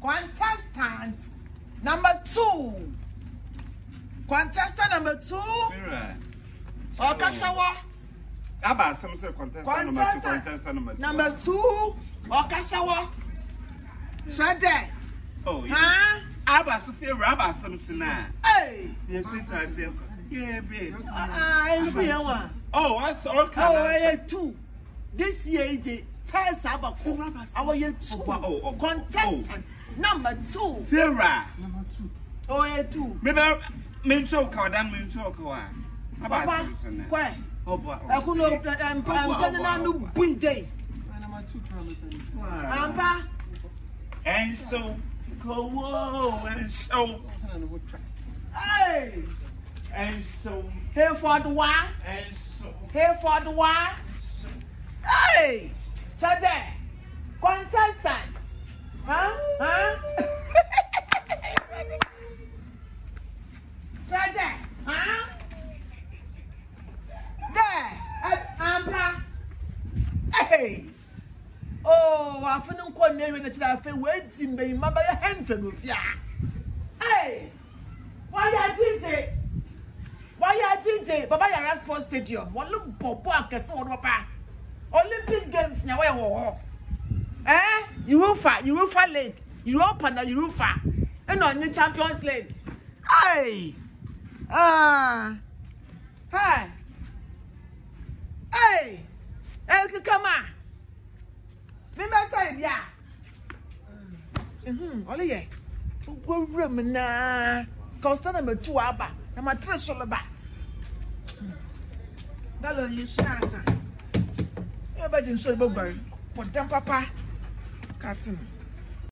contestant number two contestant number two ọkasawa aba asem sẹ contestant number two contestant number two number two ọkasawa sọdẹ hàn aba asem fi aba some si na yẹ si ta ti ẹ kọ yẹ yeah. ẹ ẹ ẹ ẹ one. Oh, wa. ọ ọ ọ kan na. two this year is the first abako our year two oh, oh, oh, contestant number two. sarah number two. Oh, oye two. mbẹ mi Oh boy. kaw dan I'm n tó kaw a. day. ọba kọ ẹ ẹkún ló mpẹnananu bunde. ampa. ẹnso kowo ẹnso. Here for the why? Hey! Shade! Contestant! Huh? Huh? Shade! Huh? There! Ampra! Hey! Oh, afunu nkɔ n'ewe n'ekyir afe wee di mbeyi mma bɛyɛ hundred ofia. Hey! Wayɛ didi! Wayɛ didi! Baba Yara Sports Stadium, wɔn bɔ bɔ akɛse wɔn wɔ paa olympic games na wɔyɛ wɔ hɔ eh? ɛɛ urufa urufa league europa na urufa ɛna ɔnye champions league ɛɛ ah, hey, hey, ɛkeka ma mi bɛ tɔ ebi a ehun ɔle yɛ gbogbo wura mu naa kɔsita na ma tu wa na ma tere le ba. Dalo ni su asa di nso ebogari pɔtɛm papa katin.